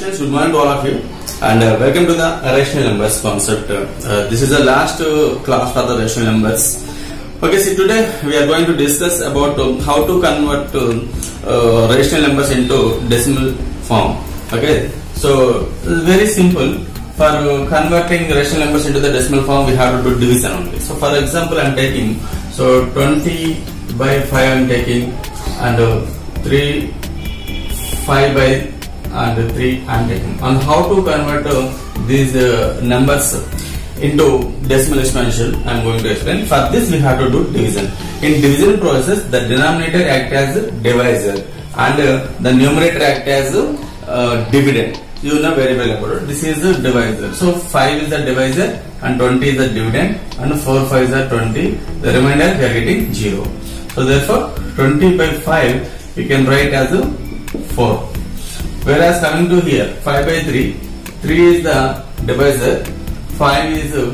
students, good morning to all of you and uh, welcome to the rational numbers concept. Uh, this is the last uh, class for the rational numbers. Okay, so today we are going to discuss about uh, how to convert uh, uh, rational numbers into decimal form. Okay, so very simple. For uh, converting rational numbers into the decimal form, we have to do division only. So, for example, I am taking so 20 by 5 I am taking and uh, 3 5 by and 3 I am taking. And how to convert uh, these uh, numbers into decimal expansion I am going to explain. For this we have to do division. In division process, the denominator act as divisor and uh, the numerator act as uh, dividend. You know very well about it. This is the divisor. So 5 is the divisor and 20 is the dividend and 4 5 is the 20. The remainder we are getting 0. So therefore 20 by 5 we can write as a 4. Whereas coming to here 5 by 3, 3 is the divisor, 5 is a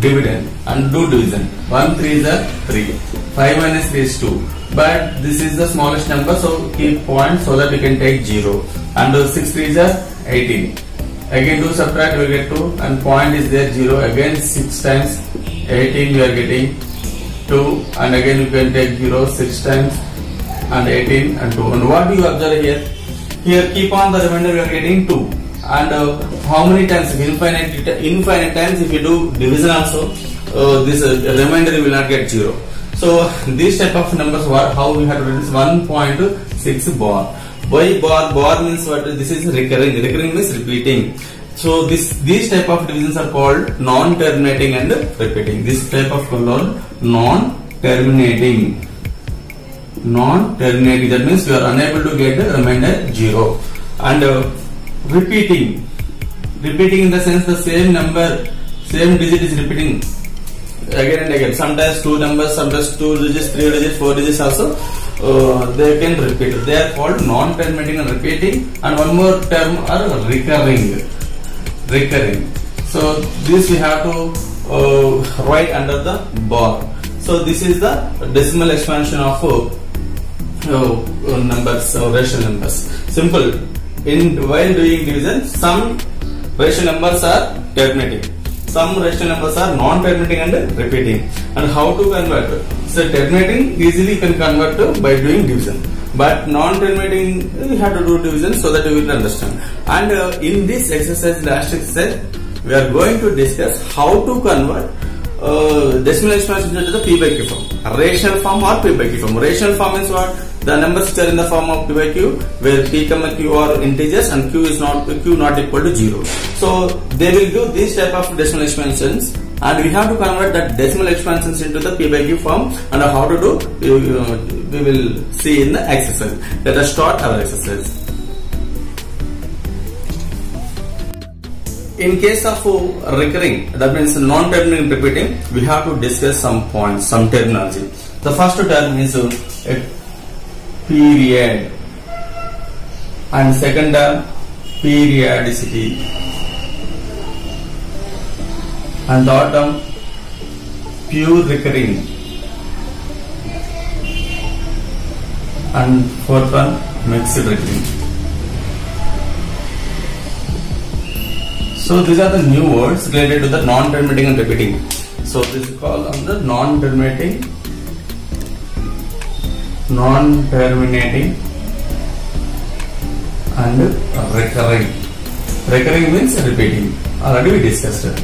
dividend and do division. 1 3 is a 3. 5 minus 3 is 2. But this is the smallest number so keep point so that we can take 0. And 6 3 is a 18. Again do subtract we get 2 and point is there 0. Again 6 times 18 we are getting 2 and again you can take 0 6 times and 18 and 2 and what do you observe here here keep on the remainder we are getting 2 and uh, how many times infinite infinite times if you do division also uh, this uh, remainder will not get 0 so this type of numbers what how we have this 1.6 bar. Why bar bar means what? This is recurring. Recurring means repeating. So this these type of divisions are called non-terminating and repeating. This type of called non-terminating. Non-terminating that means you are unable to get the remainder zero. And uh, repeating. Repeating in the sense the same number, same digit is repeating again and again. Sometimes two numbers, sometimes two digits, three digits, four digits also. Uh, they can repeat. They are called non-terminating and repeating. And one more term are recurring recurring. So this we have to uh, write under the bar. So this is the decimal expansion of uh, uh, numbers, uh, rational numbers. Simple. In while doing division, some rational numbers are terminating. Some rational numbers are non-terminating and repeating. And how to convert? So terminating easily you can convert by doing division but non-terminating we have to do division so that you will understand and uh, in this exercise last exercise we are going to discuss how to convert uh, decimal expansion into the p by q form. Rational form or p by q form. Rational form is what? The numbers which are in the form of p by q where p comma q are integers and q is not q not equal to 0 so they will do this type of decimal expansions and we have to convert that decimal expansions into the p by q form and how to do uh, we will see in the exercise. Let us start our exercise in case of uh, recurring that means non-terminating repeating we have to discuss some points some terminology. The first term is uh, a period. And second term periodicity. And third term pure recurring. And fourth one mixed recurring so these are the new words related to the non-terminating and repeating so this is called the non-terminating non-terminating and recurring recurring means repeating already we discussed it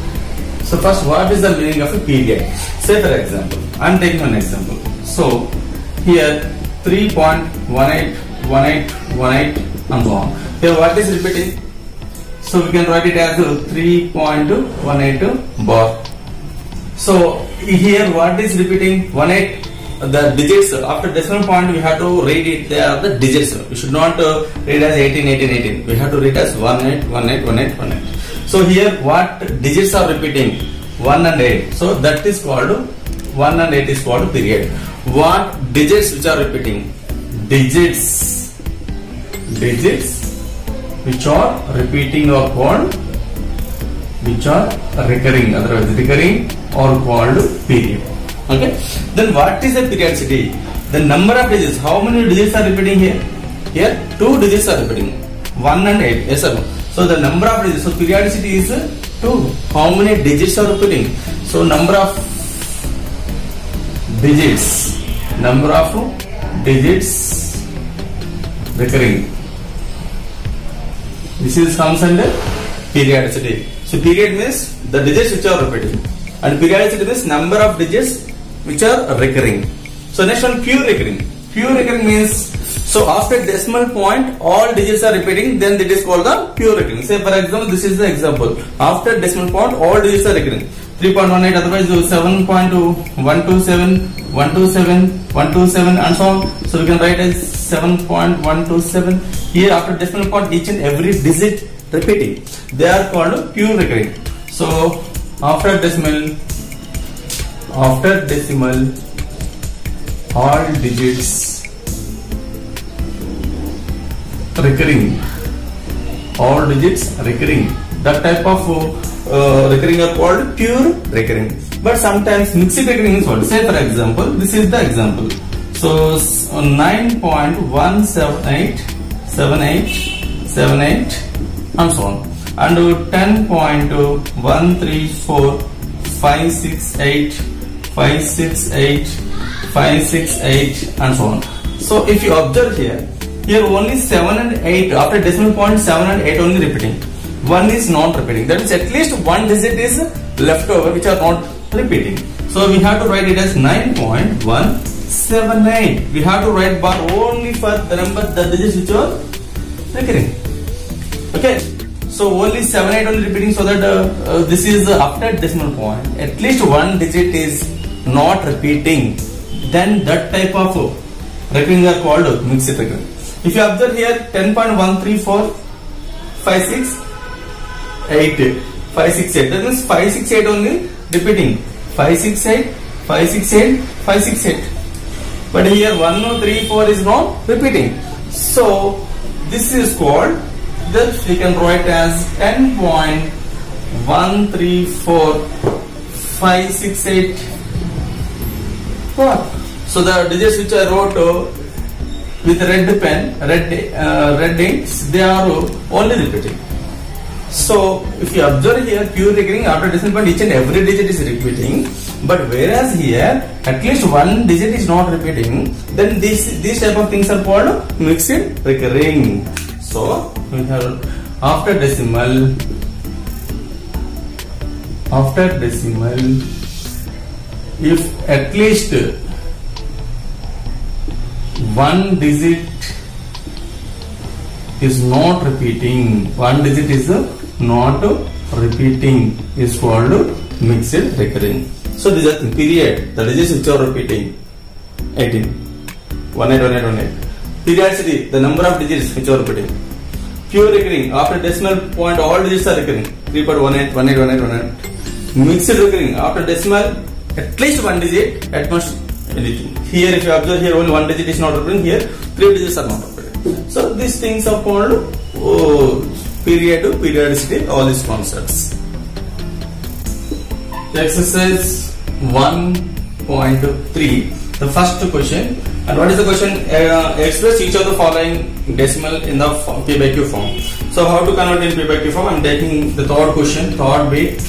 so first, what is the meaning of a period? Say for example, I am taking an example. So here 3.181818 and so on. Here what is repeating? So we can write it as 3.18 bar. So here what is repeating? 18 the digits after decimal point we have to read it they are the digits. We should not uh, read as 18 18 18 we have to read as 18 18 18 18 so here what digits are repeating? 1 and 8 so that is called 1 and 8 is called period. What digits which are repeating? Digits. Digits which are repeating are called which are recurring otherwise recurring or called period okay then what is the periodicity the number of digits how many digits are repeating here here two digits are repeating 1 and 8 yes sir So the number of digits, so periodicity is 2. How many digits are repeating? So number of digits, number of digits recurring. This is comes under periodicity. So period means the digits which are repeating, and periodicity means number of digits which are recurring. So next one pure recurring. Pure recurring means so after decimal point all digits are repeating, then it is called the pure recurring. Say for example, this is the example. After decimal point all digits are recurring. 3.18 otherwise 7.2 127 127 127 and so on so we can write as 7.127 here after decimal point each and every digit repeating. They are called pure recurring. So after decimal after decimal all digits recurring. All digits recurring. That type of uh, recurring are called pure recurring. But sometimes mixed recurring is called say for example this is the example so uh, 9.178 78 78 and so on. And uh, 10.134 568 568 568 and so on. So if you observe here here only 7 and 8 after decimal point 7 and 8 only repeating. One is not repeating. That means at least one digit is left over which are not repeating. So we have to write it as 9.178 we have to write bar only for the number the digits which are recurring. Okay? So only 7 8 only repeating so that uh, uh, this is uh, after decimal point. At least one digit is not repeating. Then that type of recurring are called mixed recurring. If you observe here 10.134 56 8 568 that means 568 only repeating. 568 568 568 but here 134 is not repeating. So this is called that we can write as 10.134 568 what? So the digits which I wrote uh, with red pen red uh, red inks they are uh, only repeating so if you observe here pure recurring after decimal point each and every digit is repeating. But whereas here at least one digit is not repeating then this these type of things are called mixed recurring. So we have after decimal after decimal if at least one digit is not repeating one digit is uh, not repeating is called mixed recurring so these are the period the digits which are repeating 18 181818 periodicity the number of digits which are repeating pure recurring after decimal point all digits are recurring 3.18 181818 mixed recurring after decimal at least one digit at most anything here if you observe here only one digit is not repeating here three digits are not repeating so these things are called oh, period to periodicity all these concepts. Exercise 1.3 the first question. And what is the question? Uh, express each of the following decimal in the p by q form. So how to convert in p by q form? I'm taking the third question third bit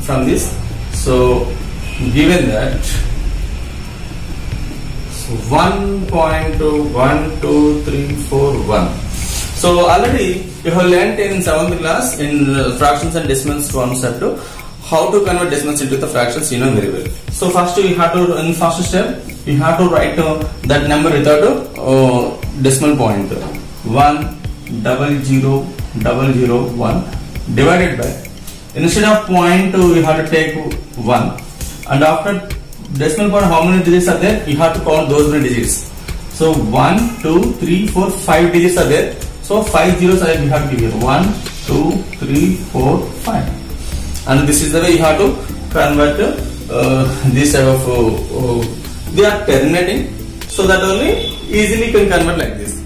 from this. So given that so 1.12341 so already you have learnt in 7th class in fractions and decimals concept how to convert decimals into the fractions you know very well. So first you have to in first step you have to write uh, that number without uh, decimal point one double zero double zero one divided by instead of point uh, you have to take one and after decimal point how many digits are there you have to count those many digits. So one two three four five digits are there. So five zeros are we have to give here one two three four five. And this is the way you have to convert uh, this type of uh, uh, they are terminating so that only easily can convert like this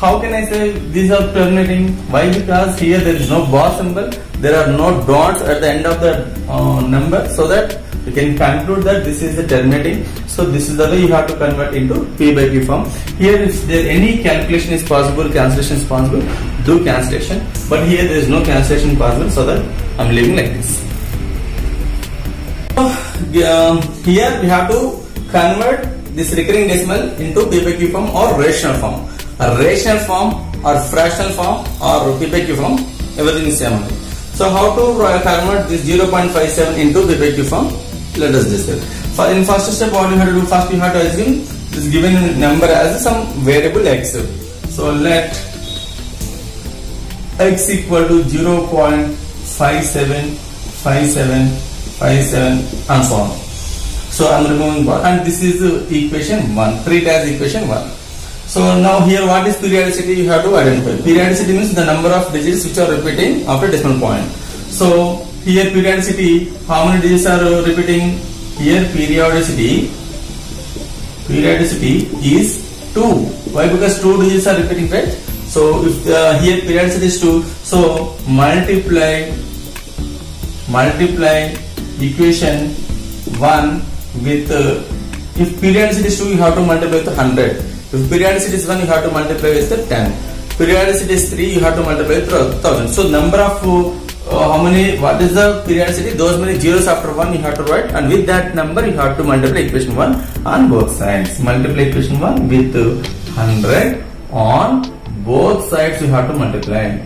how can i say these are terminating why because here there is no bar symbol there are no dots at the end of the uh, number so that you can conclude that this is the terminating. So this is the way you have to convert into P by Q form. Here if there any calculation is possible, cancellation is possible, do cancellation. But here there is no cancellation possible so that I'm leaving like this. So, um, here we have to convert this recurring decimal into P by Q form or rational form. A rational form or fractional form or P form, everything is same only. So how to convert this 0.57 into P by form? Let us discuss. For in first step, what you have to do first, you have to assume this given number as some variable x. So let x equal to 0.575757 and so on. So I'm removing one and this is equation 1. Treat as equation 1. So now here what is periodicity you have to identify. Periodicity means the number of digits which are repeating after decimal point. So here periodicity how many digits are repeating? Here periodicity periodicity is 2. Why? Because 2 digits are repeating right? So if uh, here periodicity is 2 so multiply multiply equation 1 with uh, if periodicity is 2 you have to multiply with 100 if periodicity is 1 you have to multiply with 10 periodicity is 3 you have to multiply with 1000 so number of uh, how many what is the periodicity those many zeros after 1 you have to write. And with that number you have to multiply equation 1 on both sides. Multiply equation 1 with 100 on both sides you have to multiply.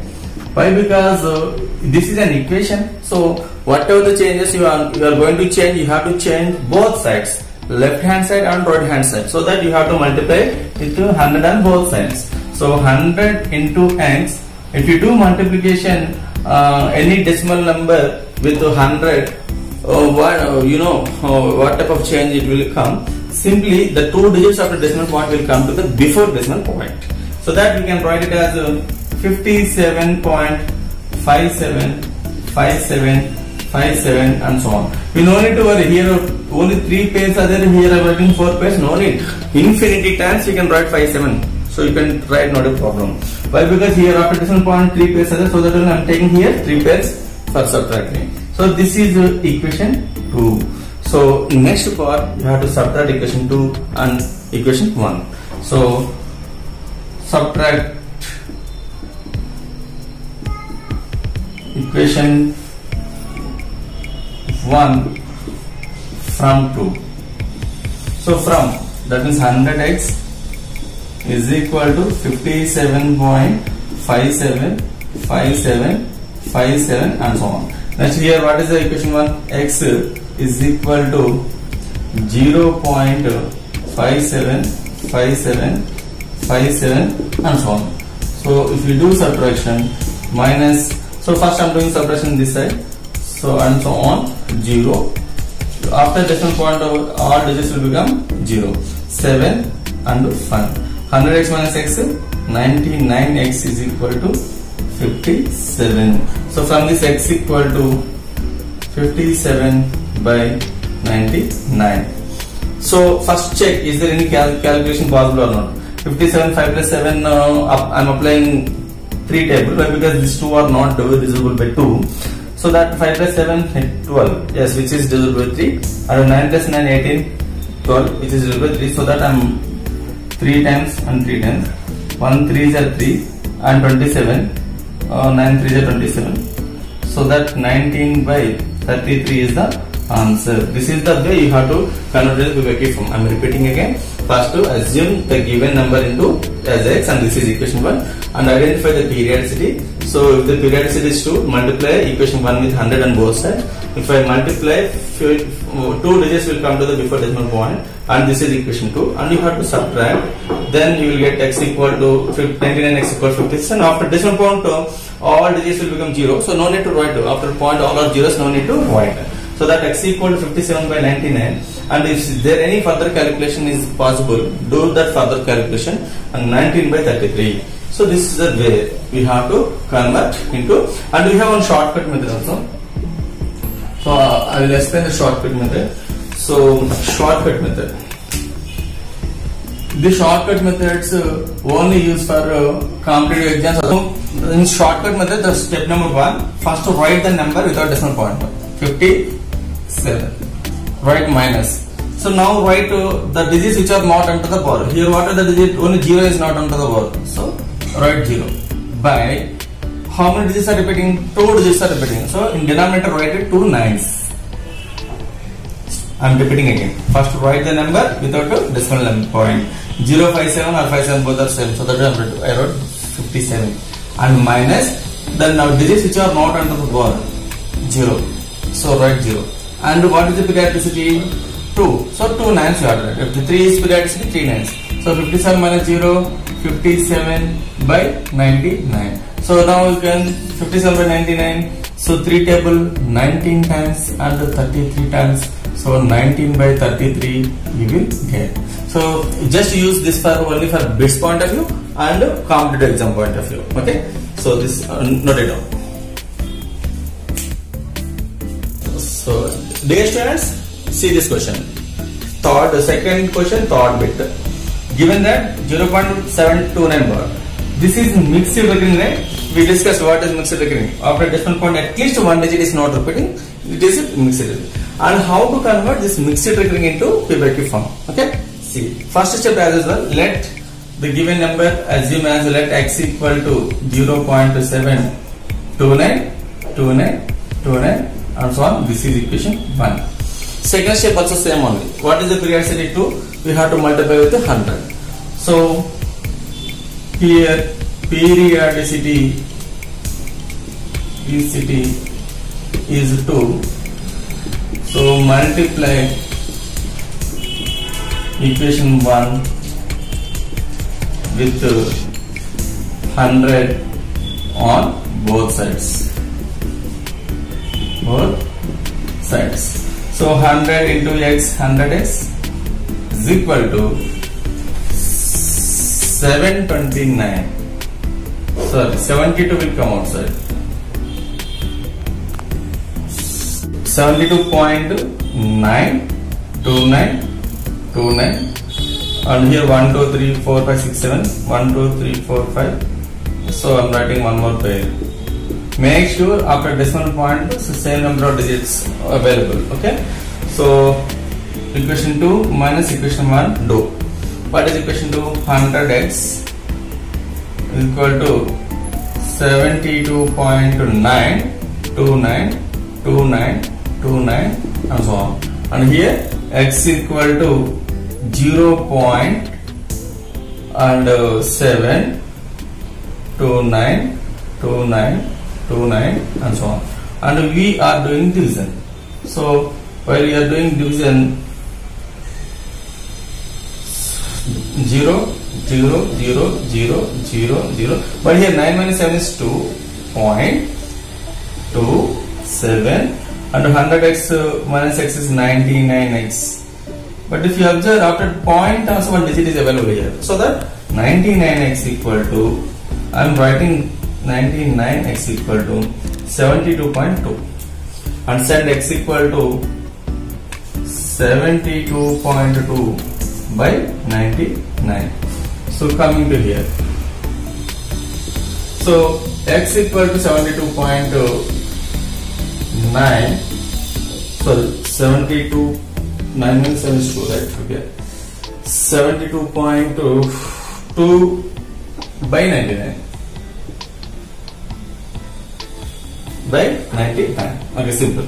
Why? Because uh, this is an equation. So whatever the changes you are you are going to change you have to change both sides left hand side and right hand side. So that you have to multiply it to 100 on both sides. So 100 into x if you do multiplication uh, any decimal number with 100 uh, what uh, you know uh, what type of change it will come simply the two digits of the decimal point will come to the before decimal point. So that we can write it as uh, 57.575757 and so on. We no need to worry here only three pairs are there here I'm writing four pairs no need. Infinity times you can write five seven. so you can write not a problem. Why because here after decimal point three pairs are there so that I'm taking here three pairs for subtracting. So this is equation 2. So next part you have to subtract equation 2 and equation 1. So subtract equation 1 from 2. So from that means 100x is equal to 57.575757 and so on. Next here what is the equation 1? x is equal to 0.575757 and so on. So if you do subtraction minus so first I'm doing subtraction this side so and so on 0 after decimal point all digits will become 0 7 and 1 100x minus x 99x is equal to 57 so from this x equal to 57 by 99 so first check is there any cal calculation possible or not? 57 5 plus 7 uh, up, I'm applying 3 table but because these two are not divisible by 2 so that 5 plus 7 12 yes which is divisible by 3 and 9 plus 9 18 12 which is divisible by 3 so that I'm 3 times and 3 times 1 3 is 3 and 27 uh, 9 3 is 27 so that 19 by 33 is the answer. This is the way you have to convert the P by Q form I'm repeating again first to assume the given number into as x and this is equation 1 and identify the periodicity so if the periodicity is 2 multiply equation 1 with 100 on both sides. If I multiply few, two digits will come to the before decimal point and this is equation 2 and you have to subtract. Then you will get x equal to 99 x equal to 56 and after decimal point all digits will become 0 so no need to write. After point all are zeros no need to write so that x equal to 57 by 99 and if there any further calculation is possible do that further calculation and 19 by 33 so this is the way we have to convert into and we have one shortcut method also. So uh, I will explain the shortcut method. So shortcut method. The shortcut methods uh, only used for uh, competitive exams. So in shortcut method the step number one first to write the number without decimal point 57 write minus. So now write uh, the digits which are not under the bar. Here what are the digits? Only 0 is not under the bar. So write 0 by how many digits are repeating? 2 digits are repeating. So in denominator write it 2 nines. I am repeating again. First write the number without a decimal point. 0, 5, 7 or 5, 7 both are same. So that I wrote 57. And minus the now digits which are not under the bar. 0. So write 0. And what is the periodicity? 2. So 2 nines you are right. If the 3 is periodicity, 3 nines. So 57 minus 0, 57 by 99. So now you can 57 by 99. So 3 table 19 times and 33 times. So 19 by 33 you will get. So just use this for only for bits point of view and competitive exam point of view. Okay. So this uh, note it down. So dear students, see this question. Third, second question, third bit. Given that 0.729 bar. This is mixed recurring rate. We discussed what is mixed recurring. After a decimal point, at least one digit is not repeating. It is mixed recurring. And how to convert this mixed recurring into P form? Okay. See, first step as well. Let the given number assume as let x equal to 0.729, 29, 29 and so on. This is equation 1. Second step also same only. What is the periodicity 2? We have to multiply with 100. So here periodicity periodicity is 2. So multiply equation 1 with 100 on both sides. Both sides. So 100 into x 100x is equal to 729. Sorry, 72 will come outside. 72.92929 and here 1 2 3 4 5 6 7 1 2 3 4 5 so I'm writing one more pair make sure after decimal point the same number of digits available okay? So equation 2 minus equation 1 do what is equation 2 100x is equal to 72.9292929 and so on. And here x equal to 0 point and uh, 7 2 9 29 and so on. And we are doing division. So while we are doing division 0 0 0 0 0 0 but here 9 minus 7 is 2 point 2 7 and 100x uh, minus x is 99x but if you observe after point also one digit is available here. So that 99x equal to I am writing 99x equal to 72.2 and send x equal to 72.2 by 99. So coming to here. So x equal to 72.9 sorry 72 9 minus 7 is 2 right? Okay. 72.2 by 99 by 99 okay simple.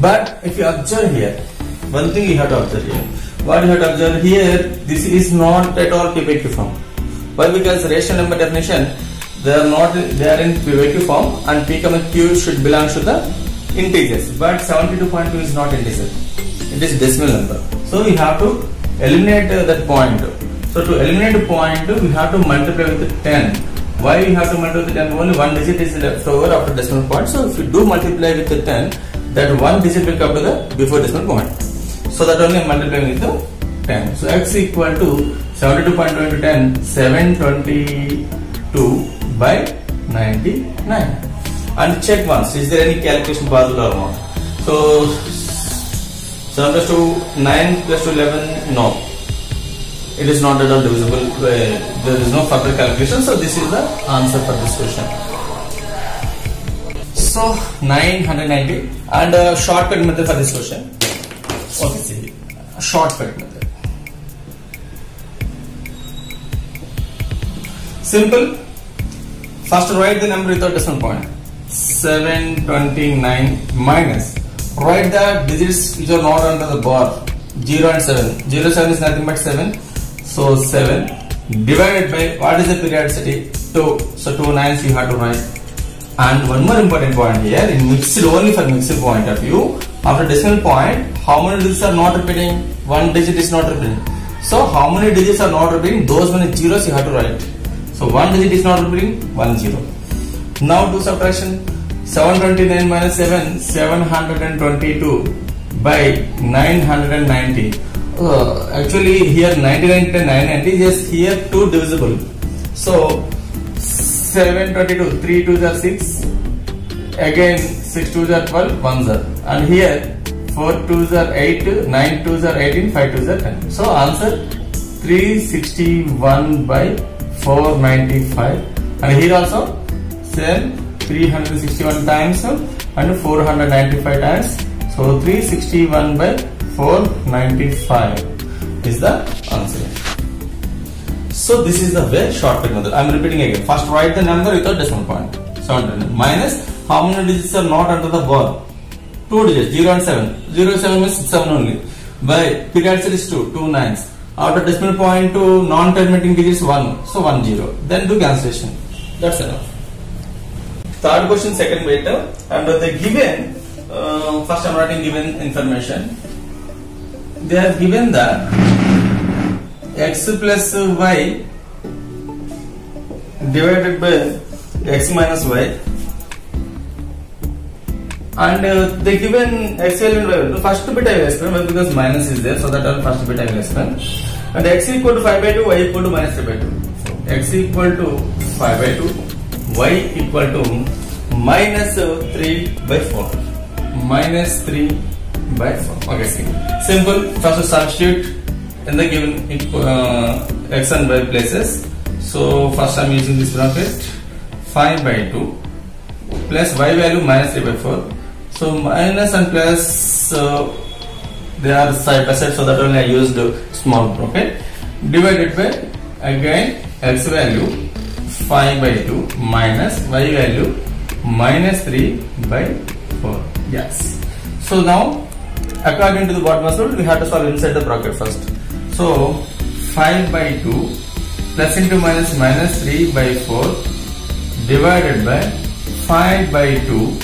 But if you observe here one thing you have to observe here. What you have to observe here this is not at all PBQ form. Why? Because rational number definition they are not they are in PBQ form and P comma Q should belong to the integers. But 72.2 is not integer. It is decimal number. So we have to eliminate that point. So to eliminate a point, we have to multiply with 10. Why we have to multiply with 10? Only one digit is left over after decimal point. So if you do multiply with the 10, that one digit will come to the before decimal point. So that only multiplying with the 10. So x equal to 72.2 into 10, 722 by 99. And check once, is there any calculation possible or not? So 7 plus 2, 9 plus 2, 11, no. It is not at all divisible. Uh, there is no further calculation. So this is the answer for this question. So 990 and uh, shortcut method for this question. Okay, shortcut method. Simple. First write the number without decimal point. 729 minus. Write the digits which are not under the bar. 0 and 7. 0 7 is nothing but 7. So 7 divided by what is the periodicity? 2. So 2 nines you have to write. And one more important point here in mixed only for mixed point of view. After decimal point, how many digits are not repeating? One digit is not repeating. So how many digits are not repeating? Those many zeros you have to write. So one digit is not repeating, one zero. Now do subtraction. 729 minus 7, 722 by 990. Uh, actually here 99 and 990 just here 2 divisible. So 722, 3 2s are 6, again 6 2s are 12, 1s are. And here 4 2s are 8, 9 2s are 18, 5 2s are 10. So answer 361 by 495 and here also same 361 times and 495 times so 361 by 495 is the answer. So this is the very shortcut method i am repeating again. First write the number without decimal point. 700 minus how many digits are not under the bar two digits. 0 and 7 0 and 7 means 7 only. By periodicity is 2 2 nines. After decimal point to non-terminating digits 1 so 1 0 then do cancellation. That's enough. Third question second bit and the given uh, first I'm writing given information they are given that x plus y divided by x minus y and uh, they given x value and y value. First bit I will explain because minus is there, so that all first bit I will explain. And x equal to 5 by 2, y equal to minus 3 by 2. So x equal to 5 by 2, y equal to uh, 3 by 4. Minus 3 by 4. Okay. Simple. First substitute in the given uh, x and y places. So first I am using this bracket 5 by 2 plus y value minus 3 by 4. So minus and plus uh, they are side by side so that only I used small bracket divided by again x value 5 by 2 minus y value minus 3 by 4. Yes. So now according to the BODMAS rule we have to solve inside the bracket first. So 5 by 2 plus into minus minus 3 by 4 divided by 5 by 2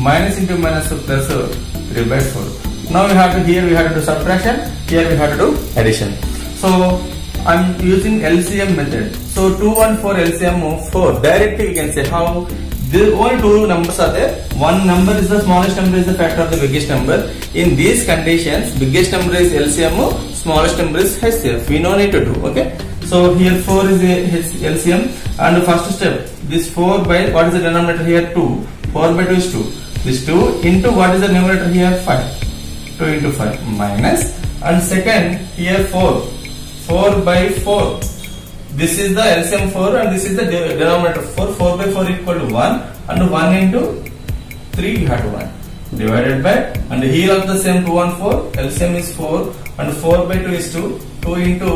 minus into minus plus 3 by 4. Now we have to here we have to do subtraction, here we have to do addition. So I'm using LCM method. So 2 1 4 LCM of 4 directly we can say how the only two numbers are there. One number is the smallest number is the factor of the biggest number. In these conditions, biggest number is LCM, smallest number is HCF. We no need to do. Okay. So here 4 is LCM and the first step this 4 by what is the denominator here 2 4 by 2 is 2 this 2 into what is the numerator here 5 2 into 5 minus and second here 4 4 by 4 this is the LCM 4 and this is the denominator 4 4 by 4 equal to 1 and 1 into 3 you have to 1 divided by and here of the same 2 and 4 LCM is 4 and 4 by 2 is 2 2 into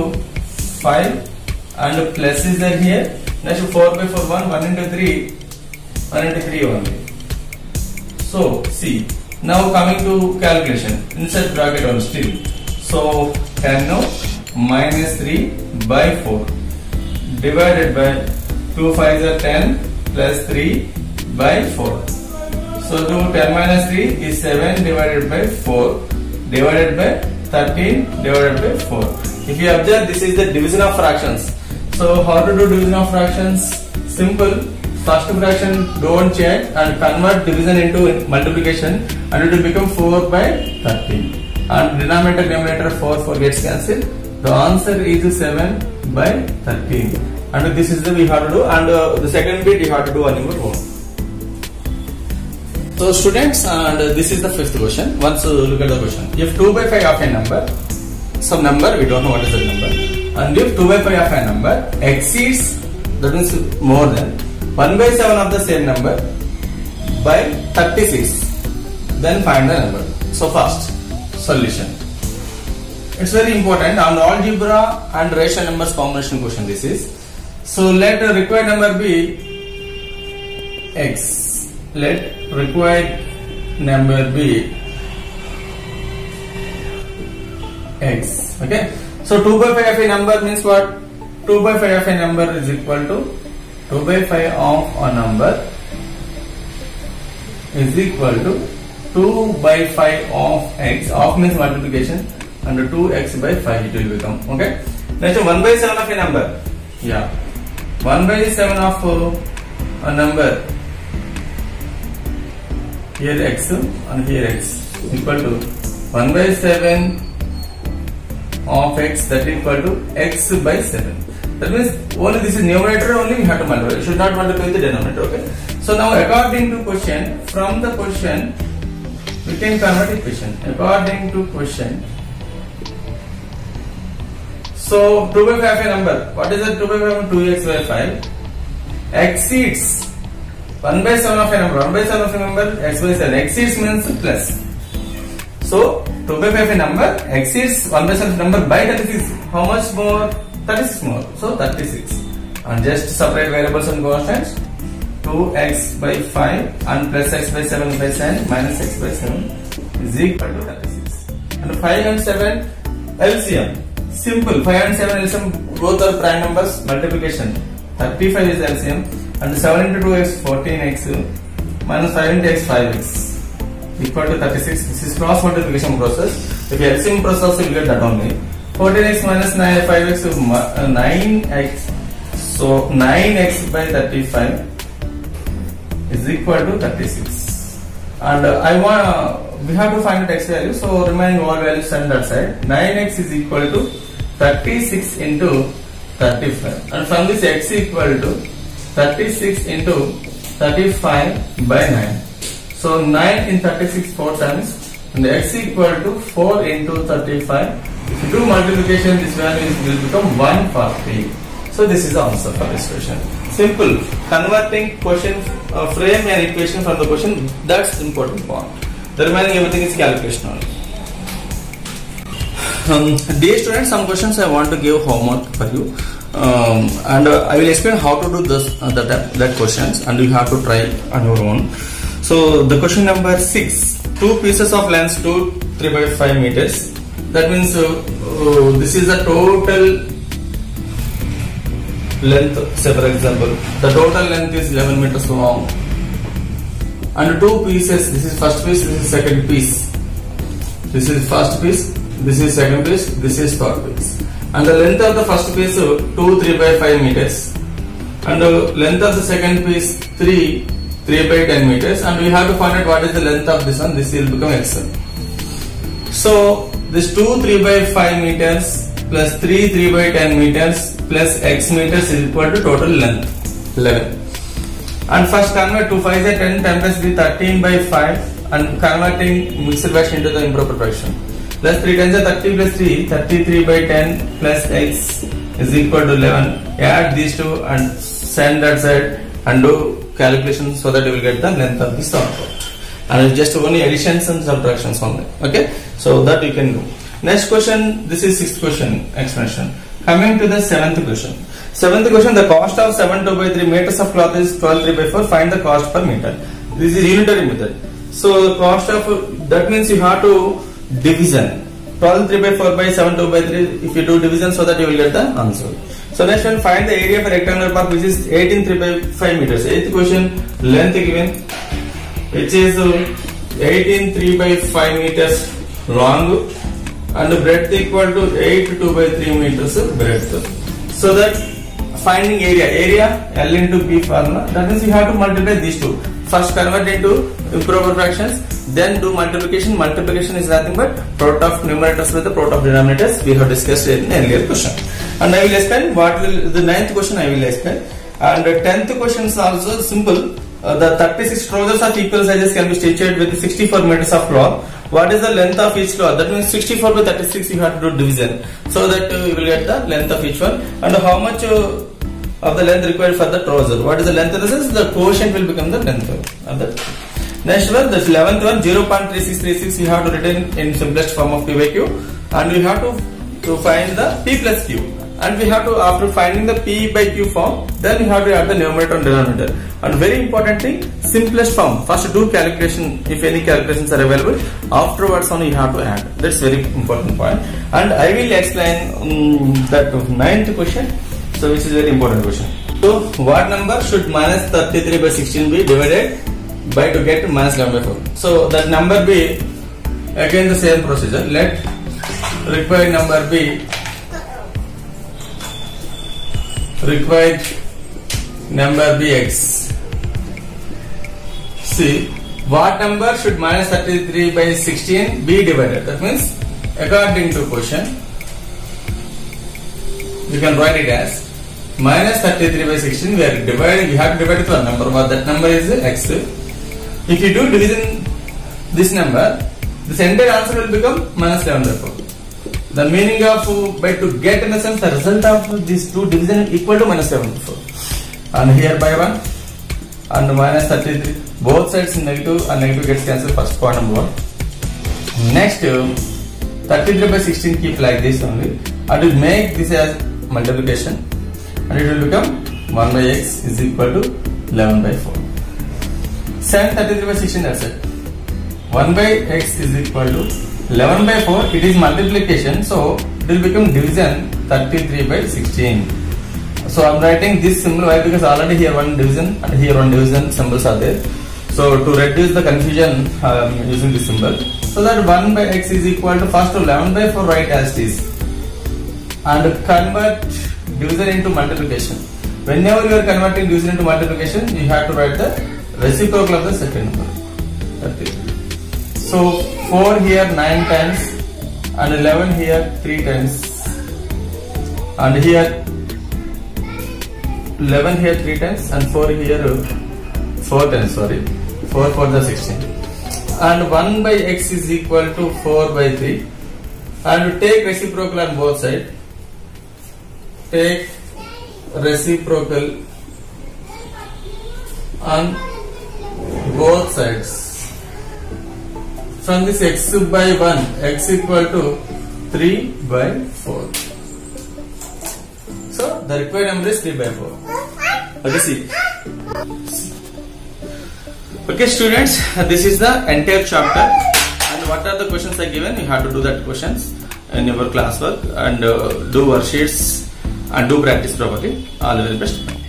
5 and plus is there here. Next 4 by 4 1 1 into 3 1 into 3 only. So see. Now coming to calculation. Inside bracket on still so 10 no minus 3 by 4 divided by 2 5 are 10 plus 3 by 4 so do 10 minus 3 is 7 divided by 4 divided by 13 divided by 4 if you observe this is the division of fractions so how to do division of fractions? Simple. First fraction don't change and convert division into multiplication and it will become 4 by 13. And denominator numerator 4 4 gets cancelled. The answer is 7 by 13. And this is the we have to do and uh, the second bit you have to do on your own. So students and uh, this is the fifth question. Once uh, look at the question. If 2 by 5 of a number, some number we don't know what is the number and if 2 by 5 of a number exceeds that means more than 1 by 7 of the same number by 36 then find the number so first solution It's very important on algebra and rational numbers combination question this is. So let required number be x. Let required number be x. Okay. So 2 by 5 of a number means what? 2 by 5 of a number is equal to 2 by 5 of a number is equal to 2 by 5 of x. Of means multiplication and 2x by 5 it will become. Okay. Next 1 by 7 of a number. Yeah. 1 by 7 of uh, a number. Here x and here x equal to 1 by 7 of x that equal to x by 7. That means only this is numerator only we have to multiply. You should not multiply the denominator. Okay. So now according to question, from the question we can convert equation. According to question. So 2 by 5 a number. What is the 2 by 5? 2x by 5 exceeds 1 by 7 of a number. 1 by 7 of a number x by 7 exceeds means plus. So 2 by 5 a number exceeds 1 by 7 number by 36. How much more? 36 more. So 36. And just separate variables and constants. 2x by 5 and plus x by 7 by 7 minus x by 7 is equal to 36. And 5 and 7 LCM. Simple. 5 and 7 LCM both are prime numbers. Multiplication. 35 is LCM. And 7 into 2x 14x minus 5 into x 5x equal to 36. This is cross multiplication process. If you LCM process, you will get that only. 14x minus 9, 5x, uh, 9x. So 9x by 35 is equal to 36. And uh, I want, uh, we have to find the x value. So remaining all values on that side. 9x is equal to 36 into 35. And from this x equal to 36 into 35 by 9. So 9 in 36 4 times and x equal to 4 into 35. If you do multiplication this value will become 140. So this is the answer for this question. Simple. Converting question uh, frame and equation from the question that's important part. The remaining everything is calculation only. Um, dear students, some questions I want to give homework for you. Um, and uh, I will explain how to do this uh, that, that questions and you have to try on your own. So the question number six, two pieces of length to three by five meters. That means uh, uh, this is the total length. Say for example, the total length is 11 meters long, and two pieces. This is first piece. This is second piece. This is first piece. This is second piece. This is third piece. And the length of the first piece uh, 2 3 by 5 meters. And the length of the second piece 3 3 by 10 meters. And we have to find out what is the length of this one. This will become x so this 2 3 by 5 meters plus 3 3 by 10 meters plus x meters is equal to total length 11 and first convert 2 5 is 10 10 plus 3 13 by 5 and converting mixed fraction into the improper fraction plus 3 times 30 plus 3 33 by 10 plus x is equal to 11 add these two and send that side and do calculation so that you will get the length of this output and it's just only additions and subtractions only. Okay? So that you can do. Next question this is sixth question explanation. Coming to the seventh question. Seventh question the cost of 7 2 by 3 meters of cloth is 12 3 by 4 find the cost per meter. This is unitary method. So the cost of that means you have to division 12 3 by 4 by 7 2 by 3 if you do division so that you will get the answer so next one find the area of a rectangular park which is 18 3 by 5 meters eighth question length given which is uh, 18 3 by 5 meters long and breadth equal to 8 2 by 3 meters breadth so that finding area area L into B formula that means you have to multiply these two first convert into improper fractions then do multiplication. Multiplication is nothing but product of numerators with the product of denominators. We have discussed in earlier question. And I will explain what will the ninth question I will explain. And the tenth question is also simple. Uh, the 36 trousers of equal sizes can be stitched with 64 meters of cloth what is the length of each cloth that means 64 by 36 you have to do division. So that uh, you will get the length of each one. And how much uh, of the length required for the trouser. What is the length of the sense? The quotient will become the length of the. Next one, the 11th one, 0.3636 you have to written in simplest form of P by Q. and we have to to find the p plus q. And we have to after finding the p by q form then we have to add the numerator and denominator. And very important thing simplest form. First do calculation if any calculations are available. Afterwards only you have to add. That's very important point. And i will explain um, that ninth question. So which is very important question. So what number should minus 33 by 16 be divided by to get minus 11 by 4 so that number be again the same procedure. Let required number be required number be x. See what number should minus 33 by 16 be divided? That means according to question you can write it as minus 33 by 16 we are dividing we have divided divide to a number but that number is x if you do division this number this entire answer will become minus 11 by 4 the meaning of by to get in a sense the result of these two division equal to minus 7 4 and here by 1 and minus 33 both sides negative and negative gets cancelled first point number 1 next 33 by 16 keep like this only and we make this as multiplication and it will become 1 by x is equal to 11 by 4 send 33 by 16 that's it 1 by x is equal to 11 by 4 it is multiplication so it will become division 33 by 16 so I'm writing this symbol why? Because already here one division and here one division symbols are there. So to reduce the confusion am using this symbol. So that 1 by x is equal to first 11 by 4 write as it is. And convert division into multiplication. Whenever you are converting division into multiplication you have to write the reciprocal of the second is so 4 here 9 times and 11 here 3 times. And here 11 here 3 times and 4 here 4 times sorry. 4 for the 16 and 1 by x is equal to 4 by 3 and take reciprocal on both sides take reciprocal on both sides from this x by 1 x equal to 3 by 4 so the required number is 3 by 4 okay see okay students this is the entire chapter and what are the questions i given you have to do that questions in your classwork and uh, do worksheets and do practice properly all the very best